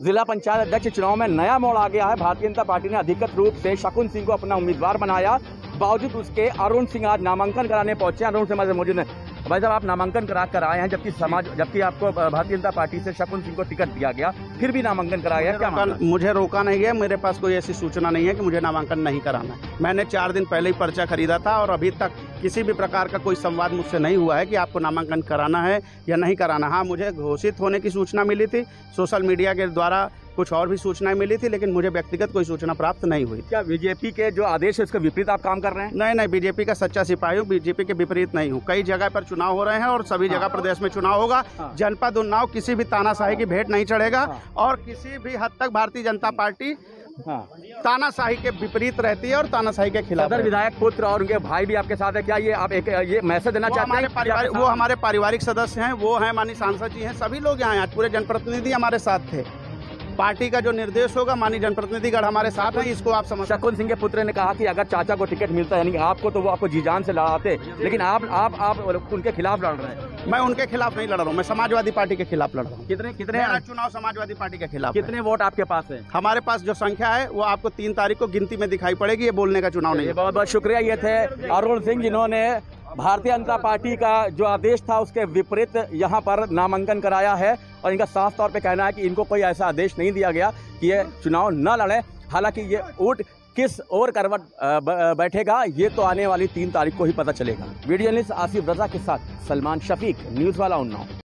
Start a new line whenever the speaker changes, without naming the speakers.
जिला पंचायत अध्यक्ष चुनाव में नया मोड़ आ गया है। भारतीय जनता पार्टी ने अधिकृत रूप से शकुन सिंह को अपना उम्मीदवार बनाया। बावजूद उसके अरुण सिंह आज नामांकन कराने पहुँचे अरुण सिंह, मौजूद हैं। भाई साहब आप नामांकन करा कर आए हैं जबकि समाज जबकि आपको भारतीय जनता पार्टी से शकुन सिंह को टिकट दिया गया फिर भी नामांकन कराया क्या
रोका- मुझे रोका नहीं है मेरे पास कोई ऐसी सूचना नहीं है कि मुझे नामांकन नहीं कराना है। मैंने चार दिन पहले ही पर्चा खरीदा था और अभी तक किसी भी प्रकार का कोई संवाद मुझसे नहीं हुआ है कि आपको नामांकन कराना है या नहीं कराना। हाँ मुझे घोषित होने की सूचना मिली थी। सोशल मीडिया के द्वारा कुछ और भी सूचनाएँ मिली थी लेकिन मुझे व्यक्तिगत कोई सूचना प्राप्त नहीं हुई।
क्या बीजेपी के जो आदेश है उसके विपरीत आप काम कर रहे हैं?
नहीं नहीं बीजेपी का सच्चा सिपाही हूँ बीजेपी के विपरीत नहीं हूँ। कई जगह पर चुनाव हो रहे हैं और सभी जगह प्रदेश में चुनाव होगा।
हाँ।
जनपद उन्नाव किसी भी तानाशाही की भेंट नहीं चढ़ेगा
हाँ।
और किसी भी हद तक भारतीय जनता पार्टी
हाँ।
तानाशाही के विपरीत रहती है और तानाशाही के खिलाफ
सदर विधायक पुत्र और उनके भाई भी आपके साथ है। क्या ये आप एक ये मैसेज देना चाहते हैं
पारिवारिक वो हमारे पारिवारिक सदस्य हैं वो हैं मानी सांसद जी हैं सभी लोग यहाँ आज पूरे जनप्रतिनिधि हमारे साथ थे। पार्टी का जो निर्देश होगा मानी जनप्रतिनिधिगढ़ हमारे साथ हैं इसको आप समझ
शकुन सिंह के पुत्र ने कहा कि अगर चाचा को टिकट मिलता है यानी आपको तो वो आपको जी जान से लड़ाते। लेकिन आप आप आप उनके खिलाफ लड़ रहे हैं।
मैं उनके खिलाफ नहीं लड़ रहा हूँ मैं समाजवादी पार्टी के खिलाफ लड़ रहा हूँ।
कितने कितने
चुनाव समाजवादी पार्टी के खिलाफ
कितने वोट आपके पास है?
हमारे पास जो संख्या है वो आपको तीन तारीख को गिनती में दिखाई पड़ेगी ये बोलने का चुनाव नहीं है।
बहुत बहुत शुक्रिया ये थे अरुण सिंह जिन्होंने भारतीय जनता पार्टी का जो आदेश था उसके विपरीत यहाँ पर नामांकन कराया है और इनका साफ़ तौर पे कहना है कि इनको कोई ऐसा आदेश नहीं दिया गया कि ये चुनाव न लड़े। हालाँकि ये वोट किस ओर करवट बैठेगा, ये तो आने वाली तीन तारीख को ही पता चलेगा। वीडियो आसिफ रजा के साथ सलमान शफीक न्यूज़ वाला उन्नाव।